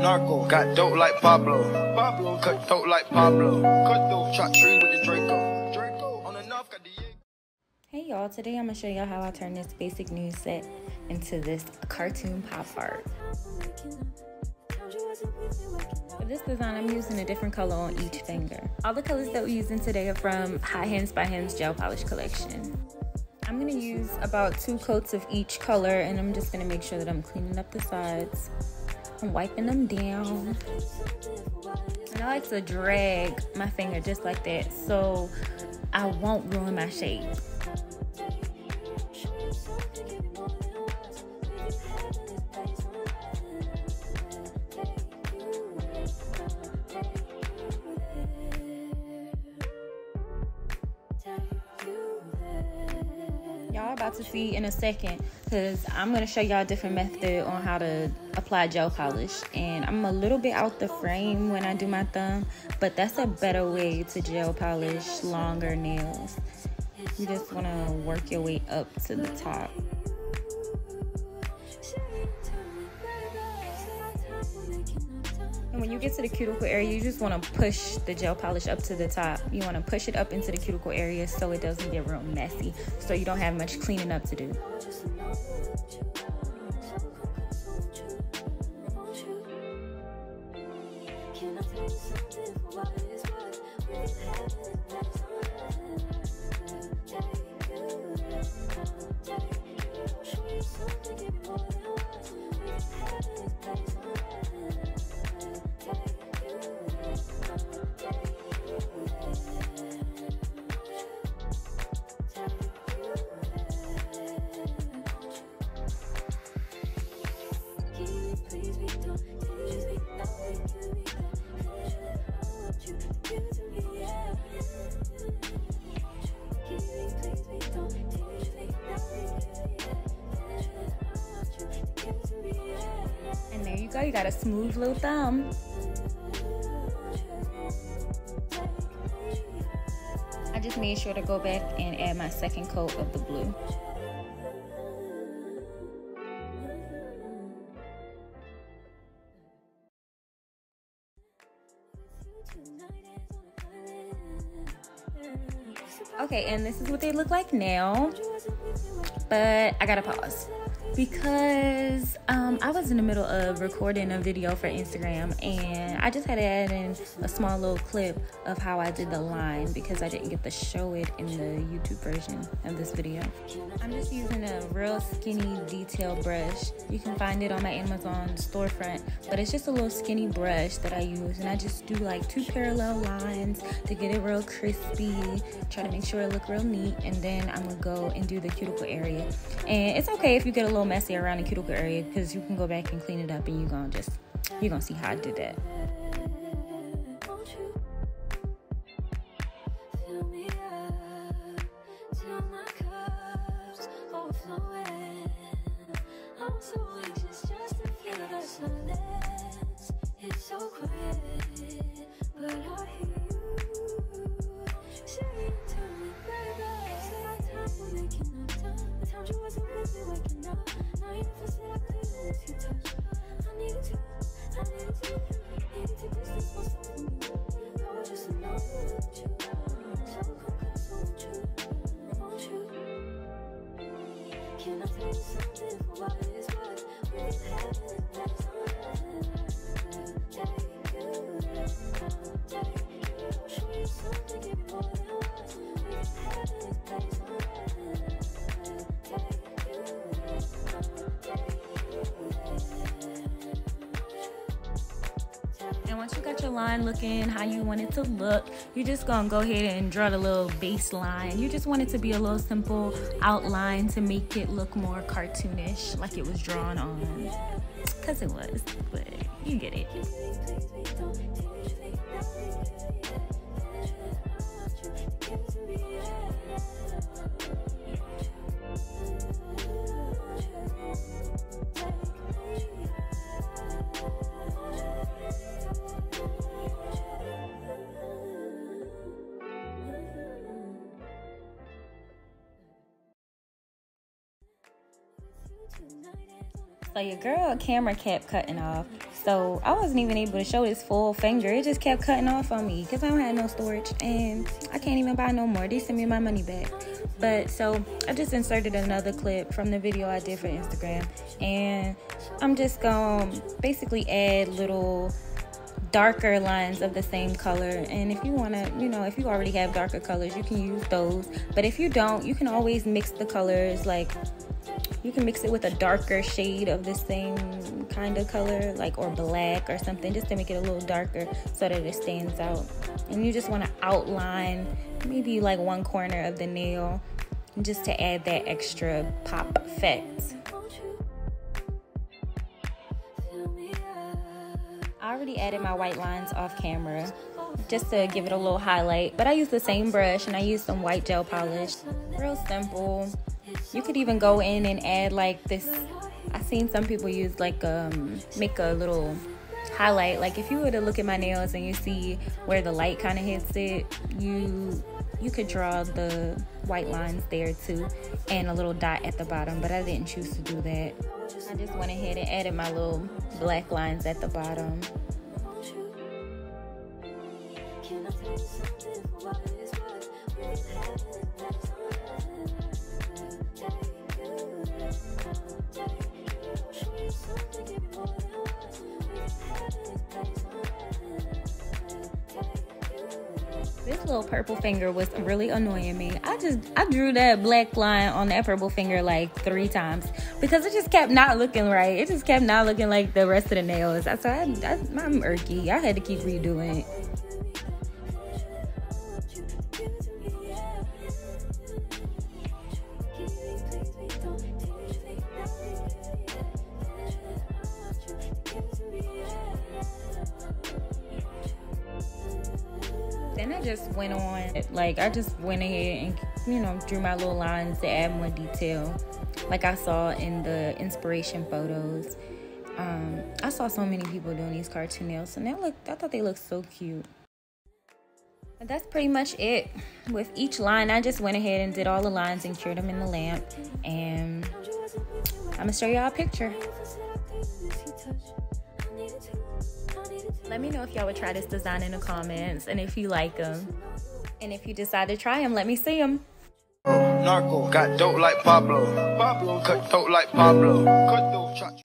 narco. Got dope like Pablo. Pablo. Cut dope like Pablo. Cut dope. Shot tree with the Draco. Draco. On the north, got Diego. Hey y'all, today I'm gonna show y'all how I turn this basic news set into this cartoon pop art. For this design, I'm using a different color on each finger. All the colors that we're using today are from Hot Hands by Him's Gel Polish Collection. I'm gonna use about two coats of each color and I'm just gonna make sure that I'm cleaning up the sides. I'm wiping them down. And I like to drag my finger just like that so I won't ruin my shape. About to see in a second because i'm going to show y'all a different method on how to apply gel polish. And i'm a little bit out the frame when i do my thumb but that's a better way to gel polish longer nails. You just want to work your way up to the top when you get to the cuticle area, you just want to push the gel polish up to the top. You want to push it up into the cuticle area so it doesn't get real messy, so you don't have much cleaning up to do. You got a smooth little thumb. I just made sure to go back and add my second coat of the blue. Okay, and this is what they look like now. But I gotta pause because um, I was in the middle of recording a video for Instagram and I just had to add in a small little clip of how I did the line because I didn't get to show it in the YouTube version of this video. I'm just using a real skinny detail brush. You can find it on my Amazon storefront, but it's just a little skinny brush that I use and I just do like two parallel lines to get it real crispy, try to make sure it look real neat, and then I'm gonna go and do the cuticle area. And it's okay if you get a little messy around the cuticle area because you can go back and clean it up and you're gonna just you're gonna see how I did that. So quiet, but I Can I you something for what it is worth? We've had it last Take once you got your line looking how you want it to look, you're just gonna go ahead and draw the little baseline. You just want it to be a little simple outline to make it look more cartoonish, like it was drawn on. Cause it was, but you get it. So your girl camera kept cutting off. So I wasn't even able to show this full finger. It just kept cutting off on me because I don't have no storage and I can't even buy no more. They sent me my money back. But so I just inserted another clip from the video I did for Instagram. And I'm just going to basically add little darker lines of the same color and if you want to you know if you already have darker colors you can use those but if you don't you can always mix the colors like you can mix it with a darker shade of the same kind of color like or black or something just to make it a little darker so that it stands out and you just want to outline maybe like one corner of the nail just to add that extra pop effect I already added my white lines off camera just to give it a little highlight. But I use the same brush and I use some white gel polish. Real simple. You could even go in and add like this. I've seen some people use like um make a little highlight. Like if you were to look at my nails and you see where the light kind of hits it, you you could draw the white lines there too and a little dot at the bottom but I didn't choose to do that I just went ahead and added my little black lines at the bottom this little purple finger was really annoying me. I just I drew that black line on that purple finger like three times because it just kept not looking right. It just kept not looking like the rest of the nails. So I, I, I'm irky. I had to keep redoing it. Just went on, like, I just went ahead and, you know, drew my little lines to add more detail, like I saw in the inspiration photos. Um, I saw so many people doing these cartoon nails, and they look, I thought they looked so cute. But that's pretty much it. With each line, I just went ahead and did all the lines and cured them in the lamp. And I'm gonna show y'all a picture. Let me know if y'all would try this design in the comments and if you like them. And if you decide to try them, let me see them. Narco got dope like Pablo. Pablo cut dope like Pablo.